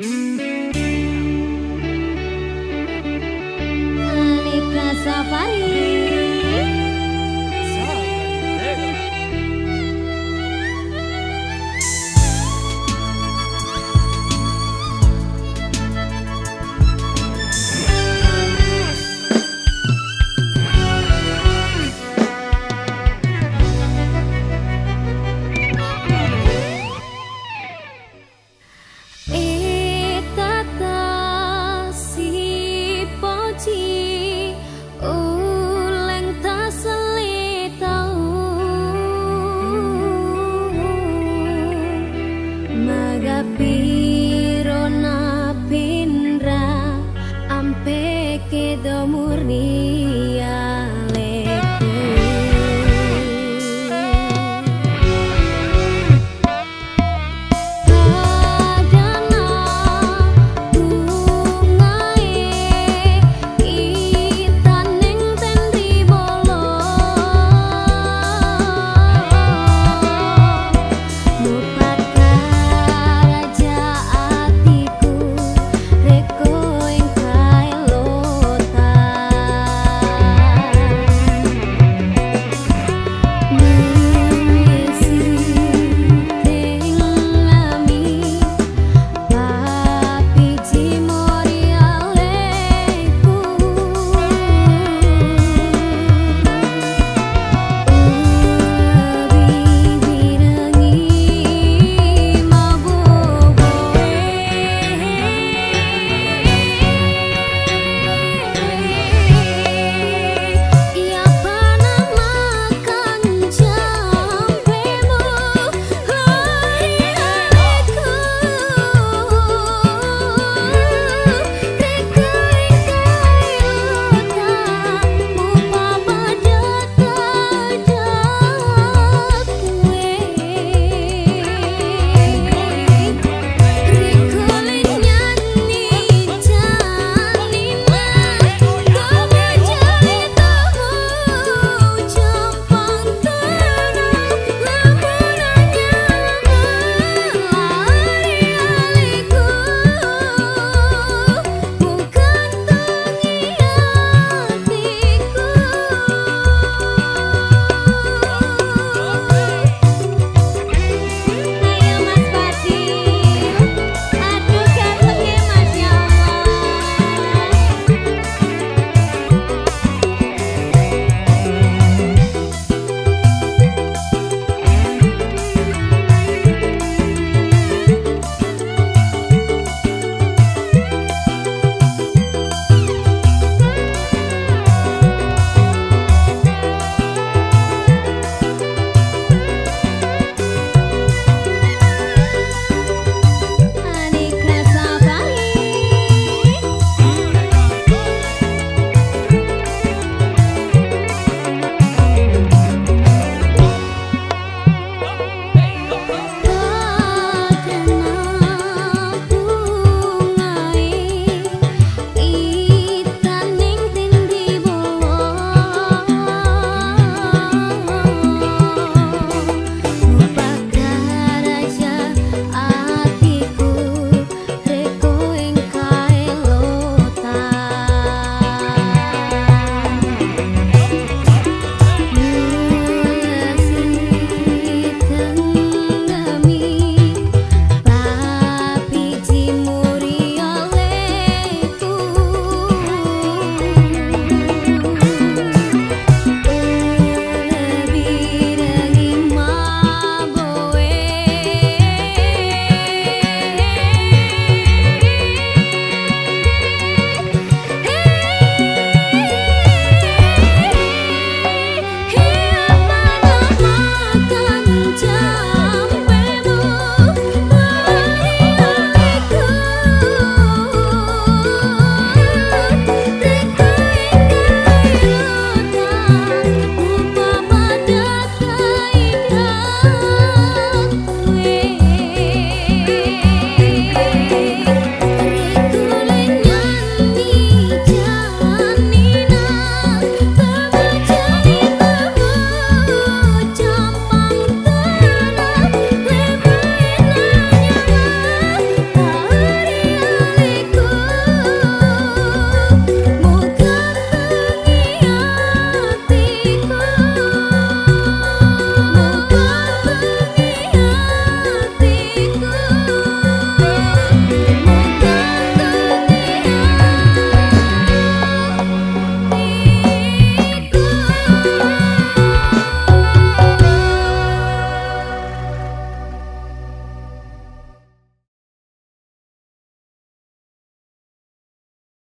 Alita Safari.